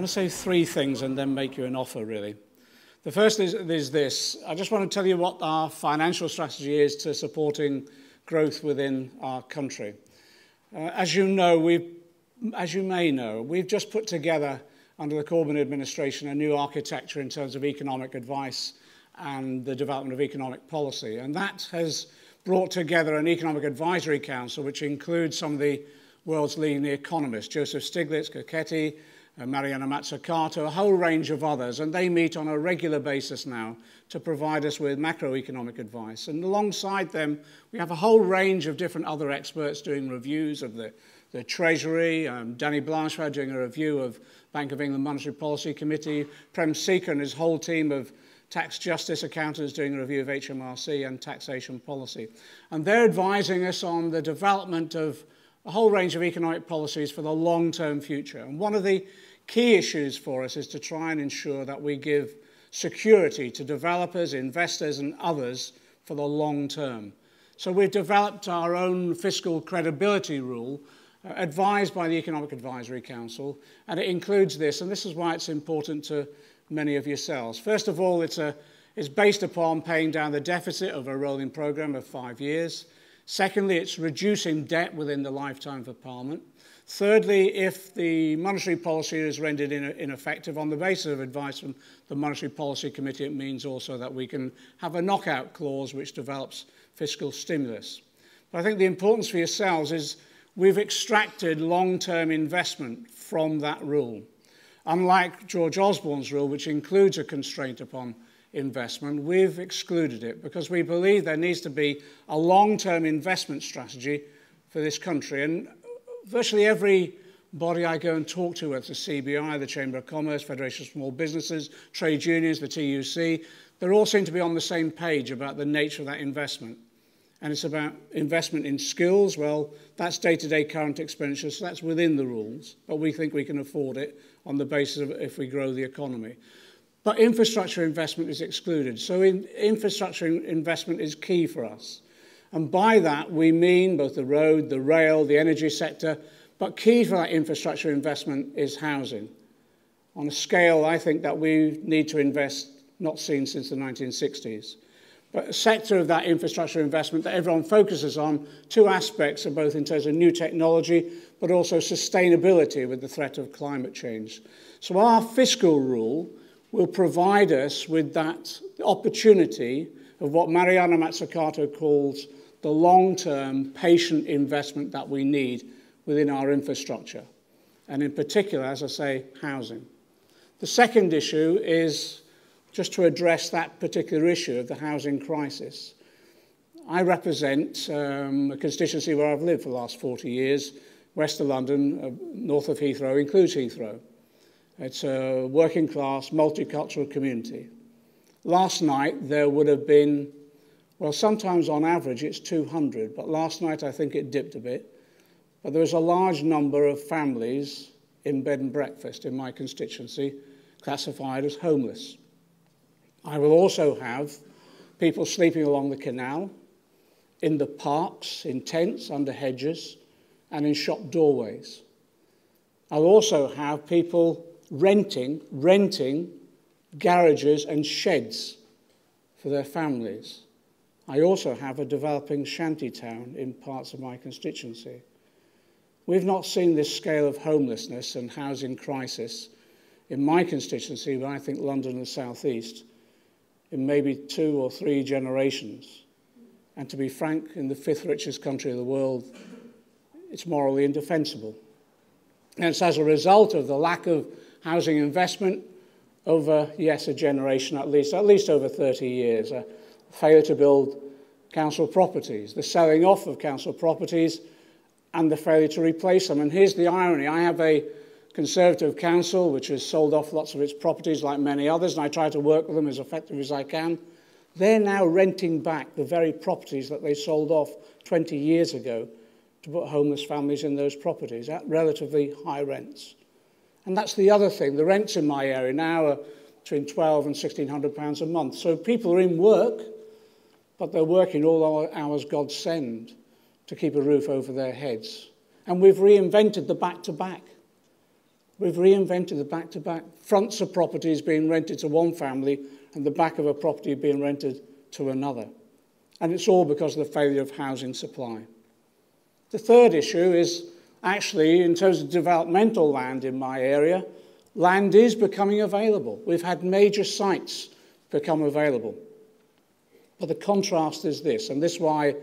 want to say three things and then make you an offer, really. The first is, is this. I just want to tell you what our financial strategy is to supporting growth within our country. Uh, as you know, we've, as you may know, we've just put together under the Corbyn administration a new architecture in terms of economic advice and the development of economic policy. And that has brought together an economic advisory council which includes some of the world's leading economists, Joseph Stiglitz, Koketi, Mariana Mazzucato, a whole range of others, and they meet on a regular basis now to provide us with macroeconomic advice. And alongside them, we have a whole range of different other experts doing reviews of the, the Treasury, um, Danny Blanchard doing a review of Bank of England Monetary Policy Committee, Prem Sikka and his whole team of tax justice accountants doing a review of HMRC and taxation policy. And they're advising us on the development of a whole range of economic policies for the long-term future. And one of the key issues for us is to try and ensure that we give security to developers, investors and others for the long term. So we've developed our own fiscal credibility rule uh, advised by the Economic Advisory Council and it includes this and this is why it's important to many of yourselves. First of all, it's, a, it's based upon paying down the deficit of a rolling programme of five years. Secondly, it's reducing debt within the lifetime of Parliament. Thirdly, if the monetary policy is rendered in ineffective on the basis of advice from the Monetary Policy Committee, it means also that we can have a knockout clause which develops fiscal stimulus. But I think the importance for yourselves is we've extracted long-term investment from that rule. Unlike George Osborne's rule, which includes a constraint upon investment, we've excluded it because we believe there needs to be a long-term investment strategy for this country. And virtually every body I go and talk to, whether it's the CBI, the Chamber of Commerce, Federation of Small Businesses, trade unions, the TUC, they all seem to be on the same page about the nature of that investment. And it's about investment in skills. Well, that's day-to-day -day current expenditure, so that's within the rules, but we think we can afford it on the basis of if we grow the economy. But infrastructure investment is excluded. So in, infrastructure investment is key for us. And by that, we mean both the road, the rail, the energy sector, but key for that infrastructure investment is housing. On a scale, I think, that we need to invest not seen since the 1960s. But a sector of that infrastructure investment that everyone focuses on, two aspects are both in terms of new technology, but also sustainability with the threat of climate change. So our fiscal rule will provide us with that opportunity of what Mariana Mazzucato calls the long-term patient investment that we need within our infrastructure, and in particular, as I say, housing. The second issue is just to address that particular issue of the housing crisis. I represent um, a constituency where I've lived for the last 40 years, west of London, uh, north of Heathrow, includes Heathrow. It's a working class, multicultural community. Last night, there would have been well, sometimes on average it's 200, but last night I think it dipped a bit. But there was a large number of families in bed and breakfast in my constituency classified as homeless. I will also have people sleeping along the canal, in the parks, in tents, under hedges, and in shop doorways. I'll also have people renting, renting garages and sheds for their families. I also have a developing shanty town in parts of my constituency. We've not seen this scale of homelessness and housing crisis in my constituency, but I think London and the South East, in maybe two or three generations. And to be frank, in the fifth richest country of the world, it's morally indefensible. And it's as a result of the lack of housing investment over, yes, a generation at least, at least over 30 years, a failure to build council properties, the selling off of council properties and the failure to replace them. And here's the irony. I have a Conservative council which has sold off lots of its properties like many others and I try to work with them as effectively as I can. They're now renting back the very properties that they sold off 20 years ago to put homeless families in those properties at relatively high rents. And that's the other thing. The rents in my area now are between 12 and 1600 pounds a month. So people are in work, but they're working all hours God send to keep a roof over their heads. And we've reinvented the back-to-back. We've reinvented the back-to-back. -back. Fronts of properties being rented to one family and the back of a property being rented to another. And it's all because of the failure of housing supply. The third issue is actually, in terms of developmental land in my area, land is becoming available. We've had major sites become available. But the contrast is this, and this is why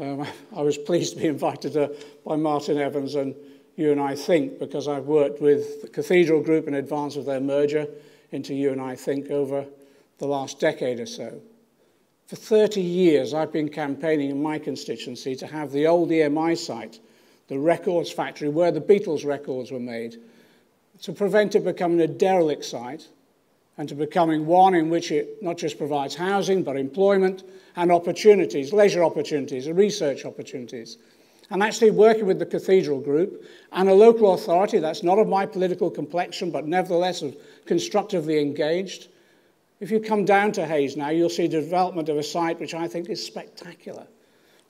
um, I was pleased to be invited uh, by Martin Evans and you and I Think, because I've worked with the Cathedral Group in advance of their merger into you and I Think over the last decade or so. For 30 years, I've been campaigning in my constituency to have the old EMI site, the records factory where the Beatles records were made, to prevent it becoming a derelict site and to becoming one in which it not just provides housing, but employment and opportunities, leisure opportunities, research opportunities and actually working with the Cathedral Group and a local authority that's not of my political complexion, but nevertheless constructively engaged. If you come down to Hayes now, you'll see the development of a site which I think is spectacular.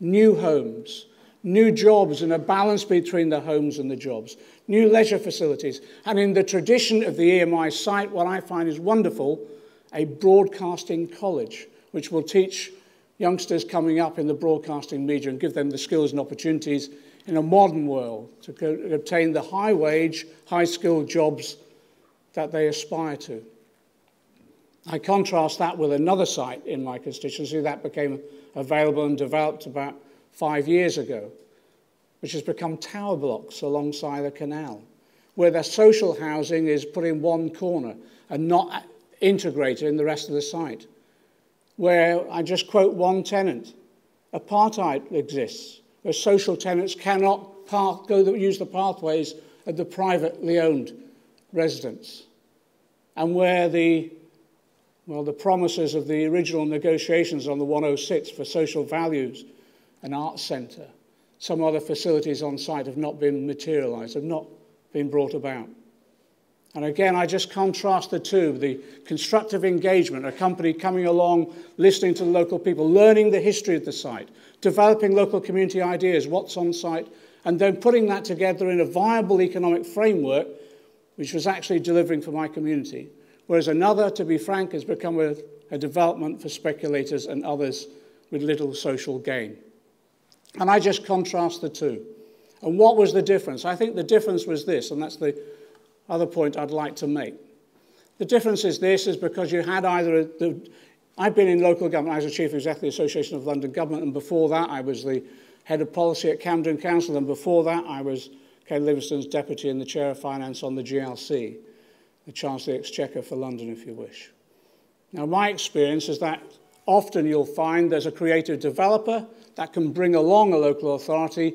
New homes, new jobs and a balance between the homes and the jobs, new leisure facilities, and in the tradition of the EMI site, what I find is wonderful, a broadcasting college, which will teach youngsters coming up in the broadcasting media and give them the skills and opportunities in a modern world to obtain the high wage, high skilled jobs that they aspire to. I contrast that with another site in my constituency that became available and developed about five years ago, which has become tower blocks alongside the canal, where their social housing is put in one corner and not integrated in the rest of the site where I just quote one tenant. Apartheid exists, where social tenants cannot go use the pathways of the privately owned residents, and where the well, the promises of the original negotiations on the 106 for social values, an arts centre, some other facilities on site have not been materialised, have not been brought about. And again, I just contrast the two the constructive engagement, a company coming along, listening to the local people, learning the history of the site, developing local community ideas, what's on site, and then putting that together in a viable economic framework, which was actually delivering for my community. Whereas another, to be frank, has become a, a development for speculators and others with little social gain. And I just contrast the two. And what was the difference? I think the difference was this, and that's the other point I'd like to make. The difference is this is because you had either the I've been in local government. I was the chief executive of the Association of London Government, and before that, I was the head of policy at Camden Council, and before that, I was Ken Livingstone's deputy and the chair of finance on the GLC, the Chancellor of the Exchequer for London, if you wish. Now, my experience is that often you'll find there's a creative developer that can bring along a local authority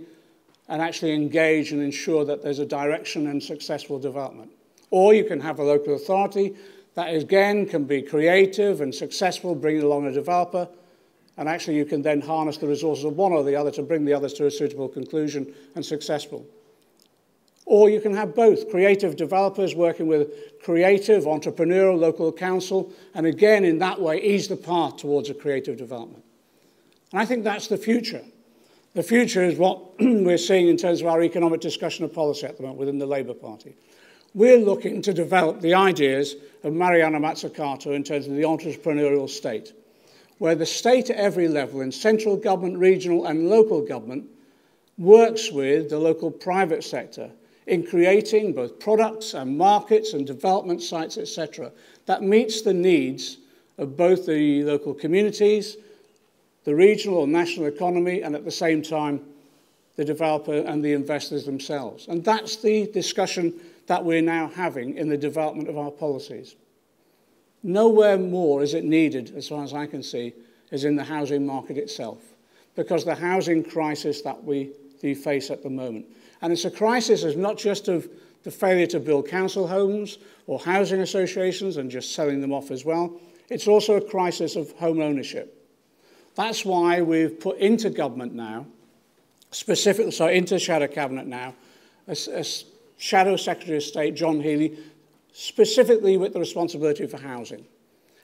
and actually engage and ensure that there's a direction and successful development. Or you can have a local authority that again can be creative and successful, bringing along a developer, and actually you can then harness the resources of one or the other to bring the others to a suitable conclusion and successful. Or you can have both creative developers working with creative, entrepreneurial local council, and again, in that way, ease the path towards a creative development. I think that's the future. The future is what we're seeing in terms of our economic discussion of policy at the moment within the Labour Party. We're looking to develop the ideas of Mariana Mazzucato in terms of the entrepreneurial state, where the state at every level, in central government, regional and local government, works with the local private sector in creating both products and markets and development sites, etc., that meets the needs of both the local communities, the regional or national economy, and at the same time, the developer and the investors themselves. And that's the discussion that we're now having in the development of our policies. Nowhere more is it needed, as far as I can see, is in the housing market itself, because the housing crisis that we face at the moment. And it's a crisis of not just of the failure to build council homes or housing associations and just selling them off as well. It's also a crisis of home ownership. That's why we've put into government now, specifically, sorry, into Shadow Cabinet now, a, a Shadow Secretary of State, John Healey, specifically with the responsibility for housing.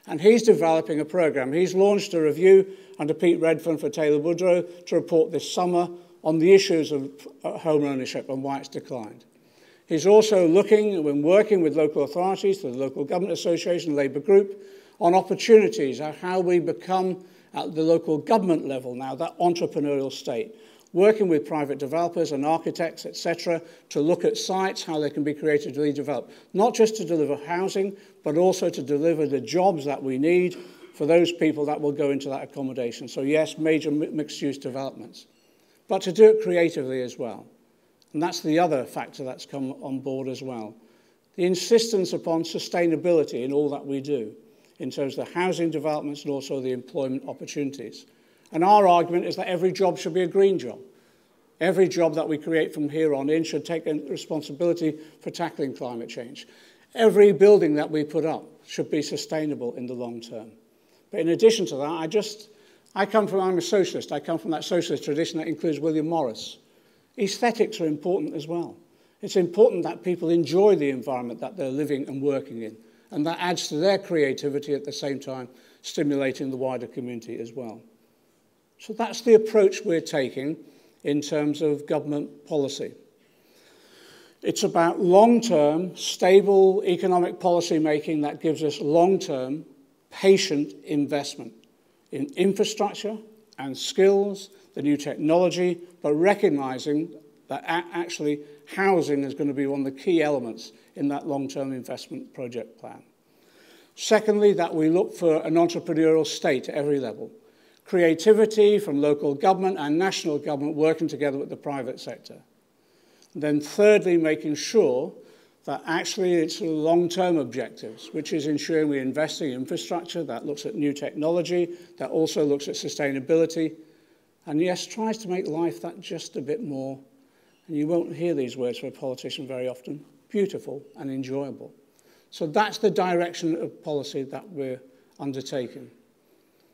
And he's developing a program. He's launched a review under Pete Redfern for Taylor Woodrow to report this summer on the issues of uh, home ownership and why it's declined. He's also looking, when working with local authorities, the Local Government Association, Labour Group, on opportunities, how we become at the local government level now, that entrepreneurial state, working with private developers and architects, etc., to look at sites, how they can be creatively developed, not just to deliver housing, but also to deliver the jobs that we need for those people that will go into that accommodation. So yes, major mixed-use developments, but to do it creatively as well. And that's the other factor that's come on board as well. The insistence upon sustainability in all that we do. In terms of the housing developments and also the employment opportunities. And our argument is that every job should be a green job. Every job that we create from here on in should take responsibility for tackling climate change. Every building that we put up should be sustainable in the long term. But in addition to that, I just, I come from, I'm a socialist. I come from that socialist tradition that includes William Morris. Aesthetics are important as well. It's important that people enjoy the environment that they're living and working in. And that adds to their creativity at the same time, stimulating the wider community as well. So that's the approach we're taking in terms of government policy. It's about long-term, stable economic policy making that gives us long-term, patient investment in infrastructure and skills, the new technology, but recognizing that actually housing is going to be one of the key elements in that long-term investment project plan. Secondly, that we look for an entrepreneurial state at every level. Creativity from local government and national government working together with the private sector. And then thirdly, making sure that actually it's long-term objectives, which is ensuring we invest in infrastructure that looks at new technology, that also looks at sustainability, and yes, tries to make life that just a bit more and you won't hear these words from a politician very often, beautiful and enjoyable. So that's the direction of policy that we're undertaking.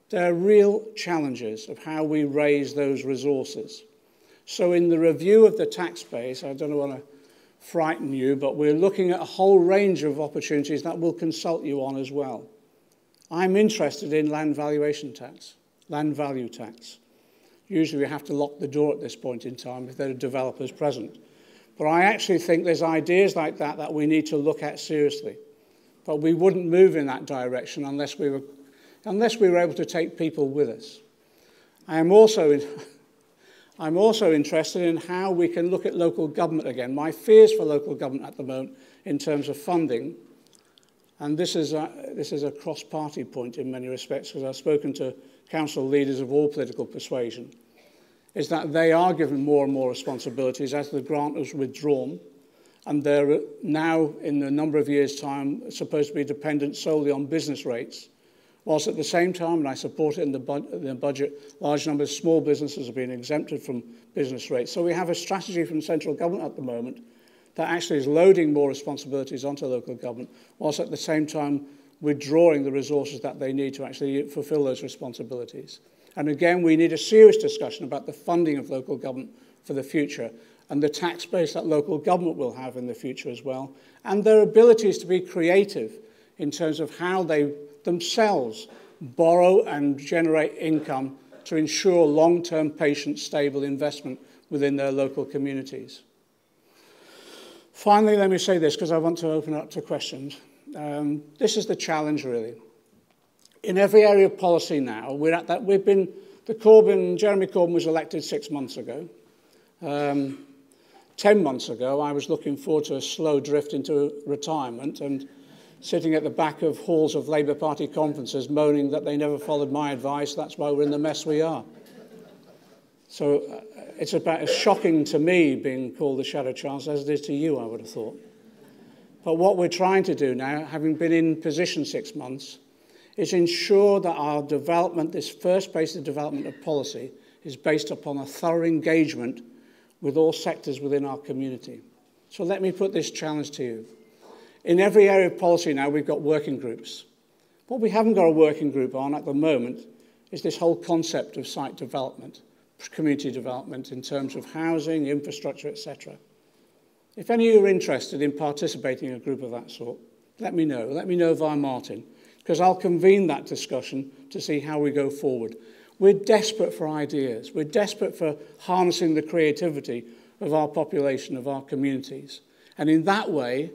There are real challenges of how we raise those resources. So in the review of the tax base, I don't want to frighten you, but we're looking at a whole range of opportunities that we'll consult you on as well. I'm interested in land valuation tax, land value tax. Usually we have to lock the door at this point in time if there are developers present. But I actually think there's ideas like that that we need to look at seriously. But we wouldn't move in that direction unless we were, unless we were able to take people with us. I am also in, I'm also interested in how we can look at local government again. My fears for local government at the moment in terms of funding, and this is a, this is a cross-party point in many respects because I've spoken to council leaders of all political persuasion, is that they are given more and more responsibilities as the grant was withdrawn, and they're now, in a number of years' time, supposed to be dependent solely on business rates. Whilst at the same time, and I support it in the, bu the budget, large numbers of small businesses are being exempted from business rates. So we have a strategy from central government at the moment that actually is loading more responsibilities onto local government, whilst at the same time withdrawing the resources that they need to actually fulfill those responsibilities. And again, we need a serious discussion about the funding of local government for the future and the tax base that local government will have in the future as well, and their abilities to be creative in terms of how they themselves borrow and generate income to ensure long-term patient stable investment within their local communities. Finally, let me say this because I want to open up to questions. Um, this is the challenge really. In every area of policy now, we're at that, we've been, the Corbyn, Jeremy Corbyn was elected six months ago. Um, 10 months ago, I was looking forward to a slow drift into retirement and sitting at the back of halls of Labour Party conferences moaning that they never followed my advice. That's why we're in the mess we are. So uh, it's about as shocking to me being called the Shadow Chancellor as it is to you, I would have thought. But what we're trying to do now, having been in position six months, is ensure that our development, this first phase of development of policy, is based upon a thorough engagement with all sectors within our community. So let me put this challenge to you. In every area of policy now, we've got working groups. What we haven't got a working group on at the moment is this whole concept of site development, community development in terms of housing, infrastructure, etc. If any of you are interested in participating in a group of that sort, let me know. Let me know via Martin, because I'll convene that discussion to see how we go forward. We're desperate for ideas. We're desperate for harnessing the creativity of our population, of our communities. And in that way,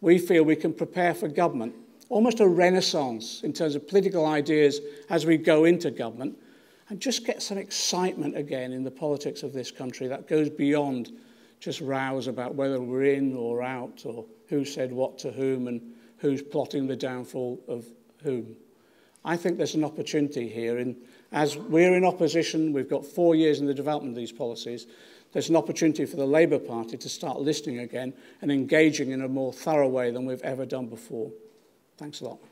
we feel we can prepare for government, almost a renaissance in terms of political ideas as we go into government, and just get some excitement again in the politics of this country that goes beyond just rows about whether we're in or out or who said what to whom and who's plotting the downfall of whom. I think there's an opportunity here. In, as we're in opposition, we've got four years in the development of these policies, there's an opportunity for the Labour Party to start listening again and engaging in a more thorough way than we've ever done before. Thanks a lot.